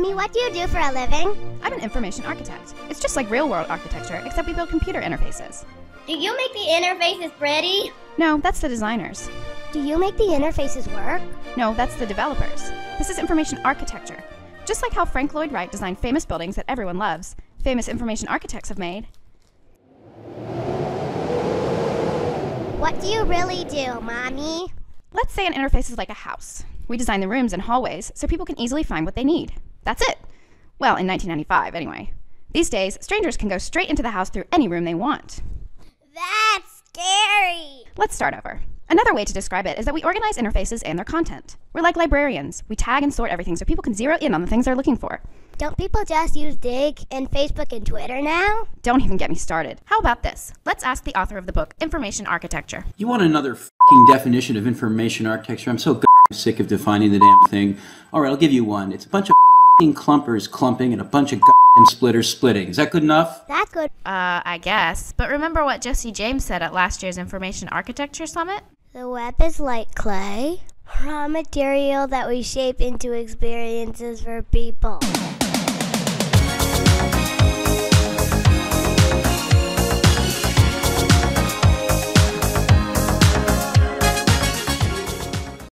Mommy, what do you do for a living? I'm an information architect. It's just like real world architecture, except we build computer interfaces. Do you make the interfaces pretty? No, that's the designers. Do you make the interfaces work? No, that's the developers. This is information architecture. Just like how Frank Lloyd Wright designed famous buildings that everyone loves, famous information architects have made. What do you really do, Mommy? Let's say an interface is like a house. We design the rooms and hallways so people can easily find what they need. That's it. Well, in 1995, anyway. These days, strangers can go straight into the house through any room they want. That's scary. Let's start over. Another way to describe it is that we organize interfaces and their content. We're like librarians. We tag and sort everything so people can zero in on the things they're looking for. Don't people just use Digg and Facebook and Twitter now? Don't even get me started. How about this? Let's ask the author of the book, Information Architecture. You want another fing definition of information architecture? I'm so sick of defining the damn thing. All right, I'll give you one. It's a bunch of clumpers clumping and a bunch of and splitters splitting. Is that good enough? That's good. Uh, I guess. But remember what Jesse James said at last year's Information Architecture Summit? The web is like clay, raw material that we shape into experiences for people.